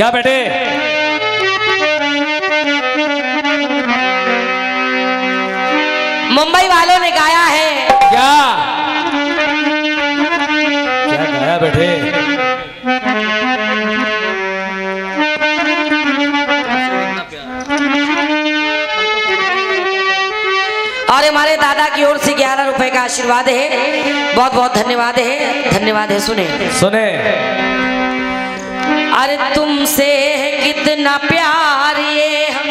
क्या बेटे? मुंबई वालों ने गाया है। क्या? क्या गाया बेटे? और हमारे दादा की ओर से ग्यारह रुपए का आशीर्वाद है। बहुत बहुत धन्यवाद है। धन्यवाद है सुने। सुने। अरे तुमसे कितना प्यार ये हम।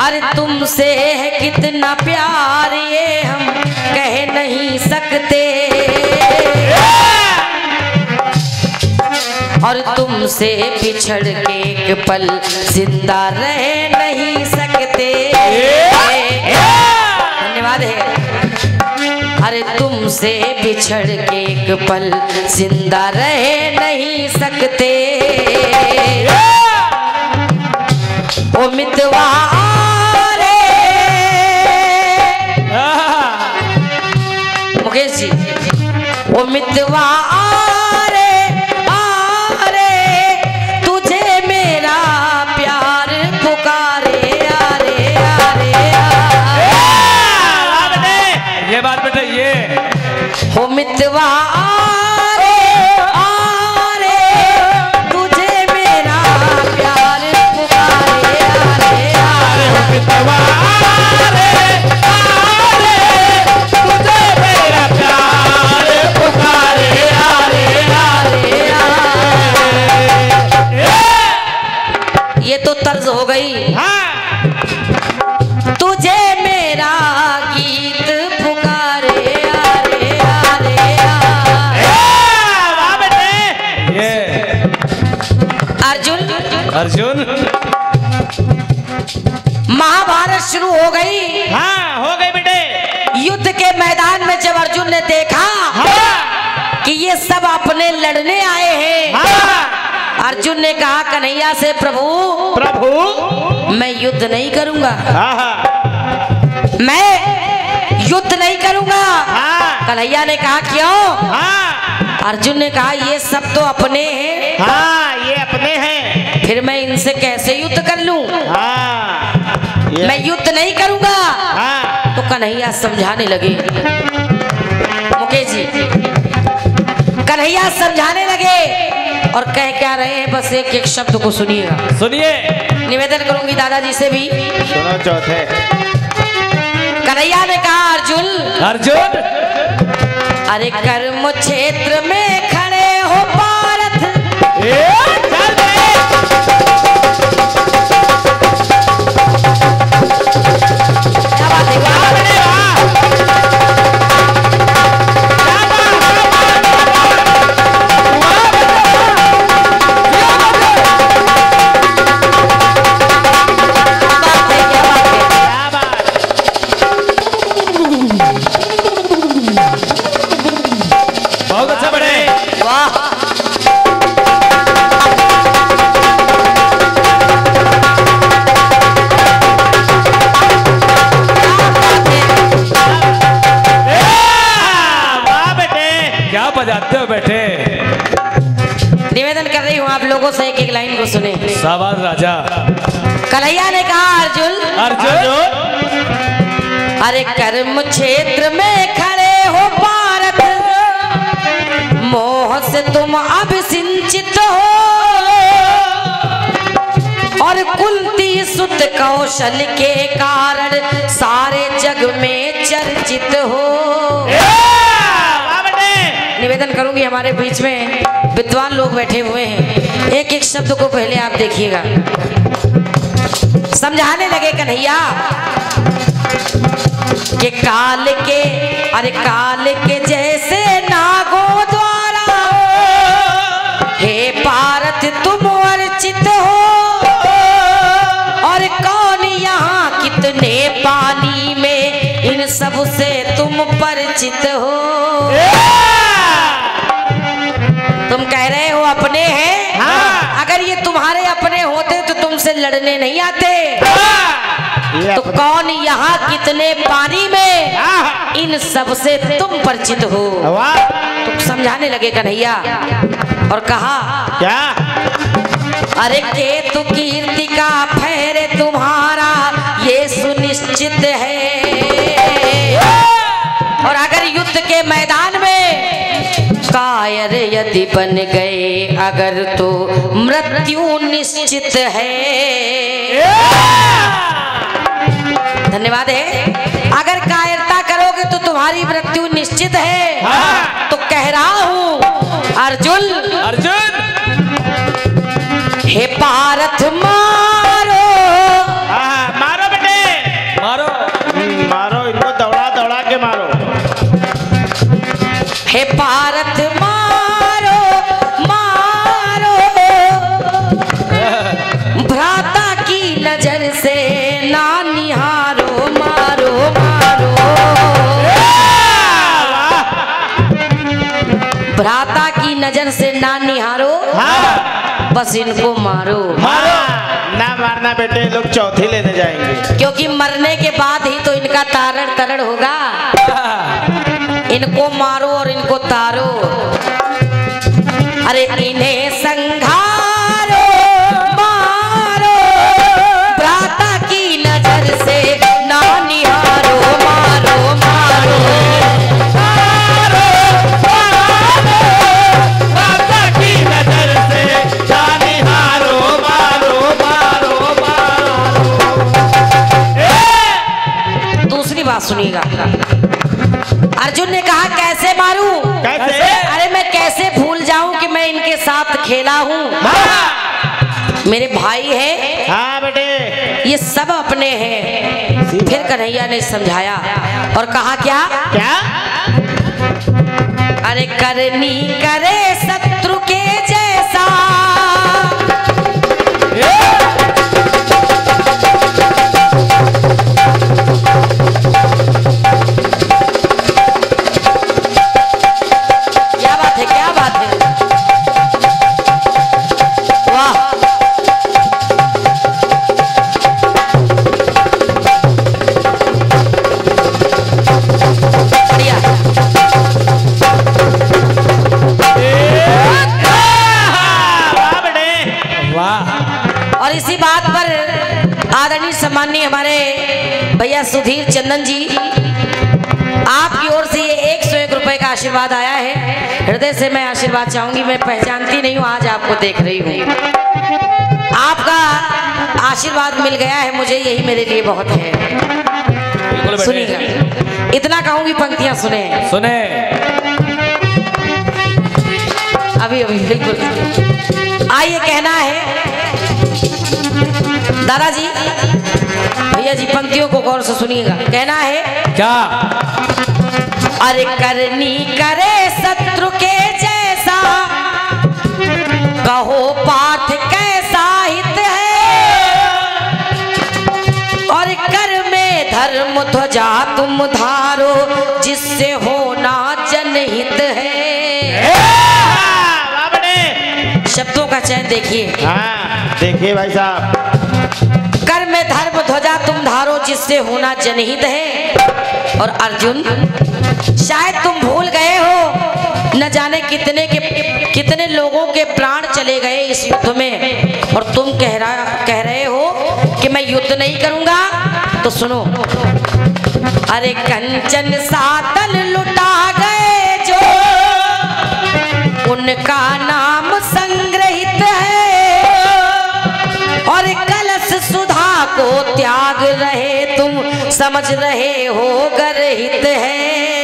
अरे तुमसे है कितना प्यार ये हम कह नहीं सकते। और तुमसे बिछड़ के एक पल ज़िंदा रह नहीं सकते। धन्यवाद है। अरे तुमसे बिछड़ के एक पल ज़िंदा रह नहीं सकते। ओ मितवा मुकेश जी। ओ मितवा तो तर्ज हो गई। हाँ। तुझे मेरा गीत पुकारे आरे आरे आरे। ये। अर्जुन। अर्जुन। महाभारत शुरू हो गई। हाँ हो गई बेटे। युद्ध के मैदान में जब अर्जुन ने देखा हाँ। कि ये सब अपने लड़ने आए हैं कहा कन्हैया से प्रभु प्रभु मैं युद्ध नहीं करूँगा। हाँ मैं युद्ध नहीं करूँगा। हाँ। कन्हैया ने कहा क्यों? हाँ। अर्जुन ने कहा ये सब तो अपने हैं। हाँ ये अपने हैं। फिर मैं इनसे कैसे युद्ध कर लूँ? हाँ। मैं युद्ध नहीं करूँगा। हाँ। तो कन्हैया समझाने लगे। मुकेश जी कन्हैया समझाने लगे। और कह क्या रहे हैं? बस एक एक शब्द को सुनिएगा। सुनिए। निवेदन करूँगी दादाजी से भी। सुनो चौथे। कन्हैया ने कहा अर्जुन अर्जुन अरे कर्म क्षेत्र में खड़े हो पारथ। को सुने। साबाद राजा। कन्हैया ने कहा अर्जुन अर्जुन। अरे कर्म क्षेत्र में खड़े हो भारत मोह से तुम अब सिंचित हो। और कुंती सुत कौशल के कारण सारे जग में चर्चित हो। निवेदन करूँगी, हमारे बीच में विद्वान लोग बैठे हुए हैं। एक एक शब्द को पहले आप देखिएगा। समझाने लगे कन्हैया के काल के, अरे काल के जैसे नागो द्वारा हे भारत, तुम अर्चित हो। और कौन यहाँ कितने पानी में इन सबसे तुम परिचित हो? लड़ने नहीं आते। तो कौन यहाँ कितने पानी में हाँ। इन सबसे तुम परिचित हो? तो समझाने लगे कन्हैया और कहा क्या? अरे के केतु कीर्ति का फेर तुम्हारा ये सुनिश्चित है। और अगर युद्ध के मैदान में कायर यदि बन गए अगर तो मृत्यु निश्चित है। धन्यवाद है। अगर कायरता करोगे तो तुम्हारी मृत्यु निश्चित है। हाँ। तो नज़र से ना निहारो हाँ। बस इनको मारो। मारो। ना मारना बेटे लोग चौथी लेने जाएँगे। क्योंकि मरने के बाद ही तो इनका तारण तरण होगा। इनको मारो और इनको तारो। अरे इन्हें संघारो कैसे? अरे मैं कैसे भूल जाऊँ कि मैं इनके साथ खेला हूँ? मेरे भाई है। हाँ बेटे। ये सब अपने हैं। फिर कन्हैया ने समझाया और कहा क्या? क्या? अरे करनी करे शत्रु आशीर्वाद आया है। हृदय से मैं आशीर्वाद चाहूँगी मैं पहचानती नहीं हूँ आज आपको देख रही हूँ। आपका आशीर्वाद मिल गया है मुझे यही मेरे लिए बहुत है। सुनिएगा इतना कहूँगी पंक्तियाँ सुने। सुने। अभी अभी बिल्कुल। आइए कहना है। दादाजी भैया जी पंक्तियों को गौर से सुनिएगा। कहना है क्या? अरे करनी करे शत्रु के जैसा। कहो पाठ कैसा हित है। और कर में धर्म ध्वजा तुम धारो जिससे होना जनहित है। शब्दों का चयन देखिए। हाँ देखिए भाई साहब। कर में धर्म ध्वजा तुम धारो जिससे होना जनहित है। और अर्जुन शायद तुम भूल गए हो। न जाने कितने के कितने लोगों के प्राण चले गए इस युद्ध में। और तुम कह रहा कह रहे हो कि मैं युद्ध नहीं करूँगा? तो सुनो। अरे कंचन सातल लुटा गए जो। उनका नाम संग्रहित है। और कलश सुधा को त्याग रहे तुम। समझ रहे हो, गर्हित है।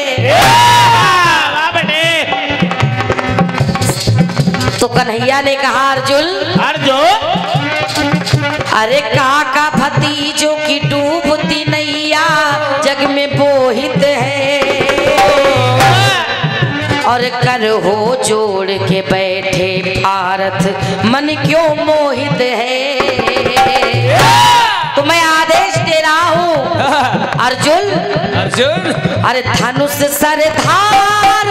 तो कन्हैया ने कहा अर्जुन अर्जुन। अरे काका भतीजों की डूबती नैया जग में बोहित है। और कर हो जोड़ के बैठे भारत मन क्यों मोहित है? अर्जुन। अर्जुन। अरे धनुष सर धारो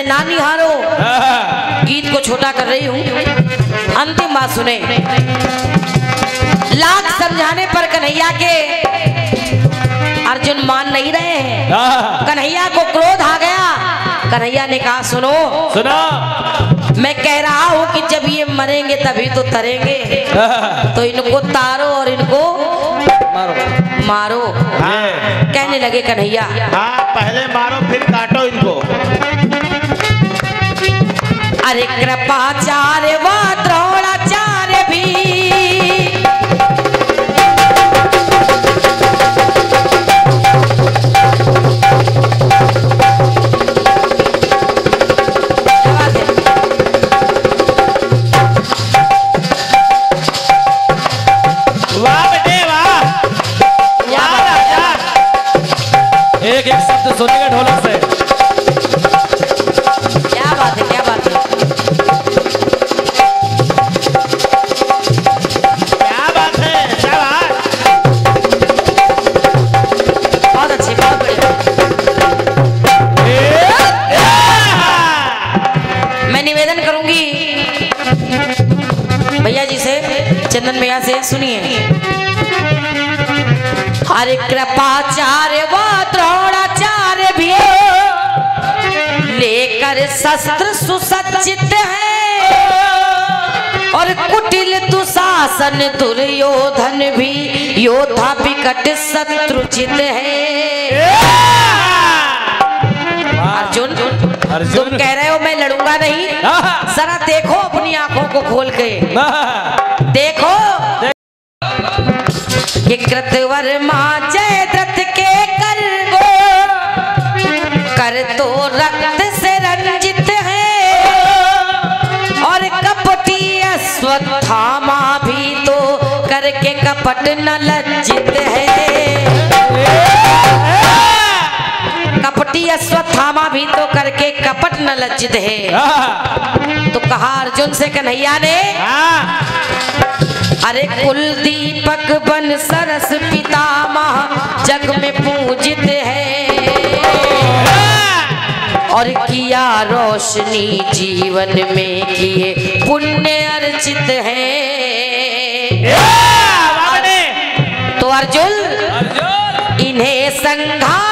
से ना निहारो। गीत को छोटा कर रही हूँ। अंतिम बात सुने। लाख समझाने पर कन्हैया के अर्जुन मान नहीं रहे हैं। कन्हैया को क्रोध आ गया। कन्हैया ने कहा सुनो। सुनो। मैं कह रहा हूँ कि जब ये मरेंगे तभी तो तरेंगे। तो इनको तारो और इनको मारो। मारो। कहने लगे कन्हैया। हाँ पहले मारो फिर काटो इनको। अरे कृपाचार्य व द्रोणाचार्य भी। निवेदन करूँगी। भैया जी से चंदन भैया से सुनिए। हरे कृपाचार्य व द्रोणाचार्य भी लेकर शस्त्र सुसज्जित है। और कुटिल दुशासन दुर्योधन भी योद्धा विकट शत्रुचित है। अर्जुन अर्जुन। तुम कह रहे हो मैं लड़ूँगा नहीं? हाँ। जरा देखो अपनी आँखों को खोल के। देखो। कि कृतवर्मा जयद्रथ के कर कर तो रक्त से रंजित है। और कपटी अश्वत्थामा भी तो करके कपट न लज्जित है। कपटी अश्वत्थामा भी तो करके कपट न लज्जित है। तो कहा अर्जुन से कन्हैया ने अरे कुल दीपक बन सरस पितामह जग में पूजित है। और किया रोशनी जीवन में किए पुण्य अर्जित है। तो अर्जुन। इन्हें संघारो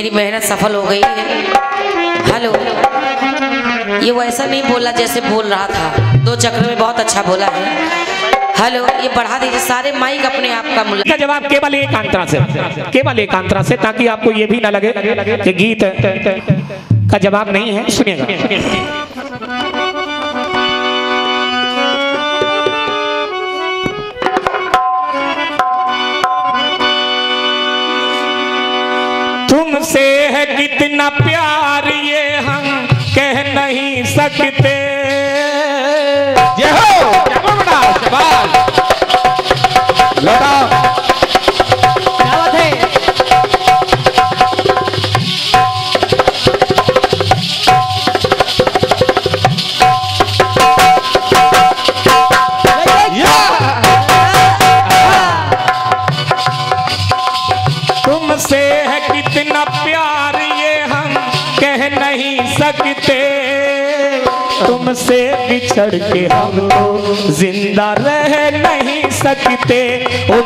मेरी मेहनत सफल हो गई है। हेलो। ये वो ऐसा नहीं बोला जैसे बोल रहा था। दो चक्र में बहुत अच्छा बोला है। हेलो, ये बढ़ा दीजिए। सारे माइक अपने आप का मूल्य जवाब केवल एक एकांतरा से। केवल एक एकांतरा से, ताकि आपको ये भी ना लगे कि गीत का जवाब नहीं है। सुनिएगा। तुमसे है कितना प्यार ये हम कह नहीं सकते। बिछड़ के हम ज़िंदा रह नहीं सकते ओ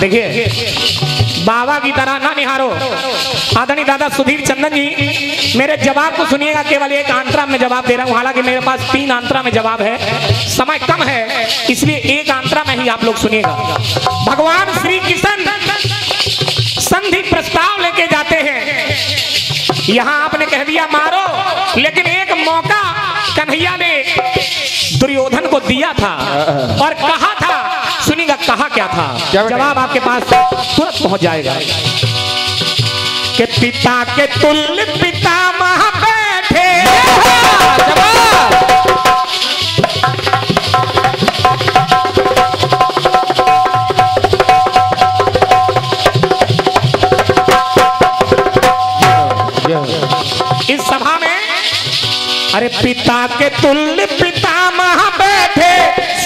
देखिए, बाबा की तरह ना निहारो। आदरणी दादा सुधीर चंदन जी, मेरे जवाब को सुनिएगा, केवल एक आंतरा में जवाब दे रहा हूँ। हालाँकि मेरे पास तीन आंतरा में जवाब है। समय कम है, इसलिए एक आंतरा में ही आप लोग सुनिएगा। भगवान श्री किशन संधि प्रस्ताव लेके जाते हैं। यहाँ आपने कह दिया, मारो, लेकिन एक मौका कन्हैया ने दुर्योधन को दिया था और कहा था सुनिएगा कहा क्या था? जवाब आपके पास तुरंत पहुँच जाएगा कि पिता के तुल्य पिता महा बैठे। इस सभा में अरे पिता के तुल्य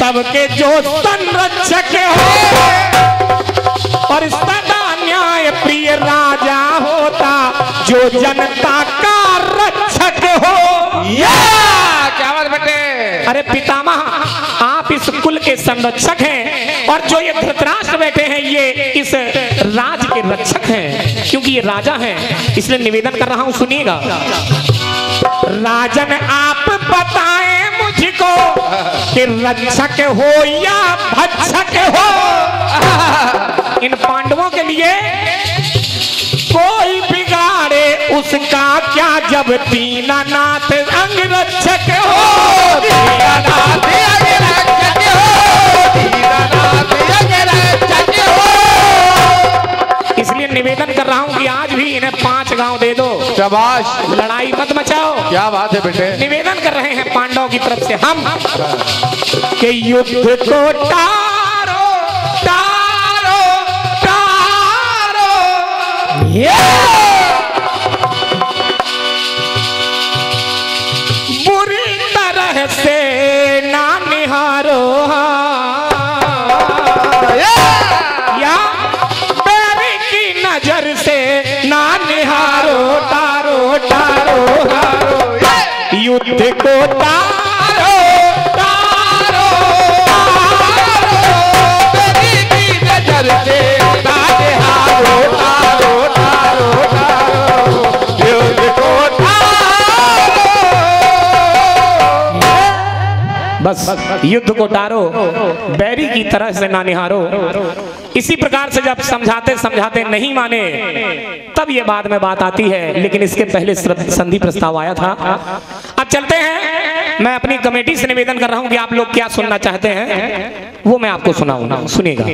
सबके जो संरक्षक हो। और सदा न्याय प्रिय राजा होता जो जनता का रक्षक हो। क्या बात बेटे। अरे पितामह आप इस कुल के संरक्षक हैं और जो ये धृतराष्ट्र बैठे हैं ये इस राज के रक्षक हैं क्योंकि ये राजा हैं इसलिए निवेदन कर रहा हूँ सुनिएगा। राजन आप बताएँ मुझको कि रक्षक हो या भक्षक हो। इन पांडवों के लिए कोई बिगाड़े उसका क्या जब दीनानाथ अंग रक्षक गाँव दे दो। शाबाश। लड़ाई मत मचाओ। क्या बात है बेटे। निवेदन कर रहे हैं पांडव की तरफ़ से हम के युद्ध को टारो टारो टारो। बुरी हारो युद्ध को तारो तारो, बस, युद्ध को टारो, बैरी की तरह से ना निहारो। इसी प्रकार से जब समझाते समझाते नहीं माने, तब ये बाद में बात आती है, लेकिन इसके पहले संधि प्रस्ताव आया था चलते हैं। मैं अपनी कमेटी से निवेदन कर रहा हूँ कि आप लोग क्या सुनना चाहते हैं, वो मैं आपको सुनाऊँगा। सुनिएगा।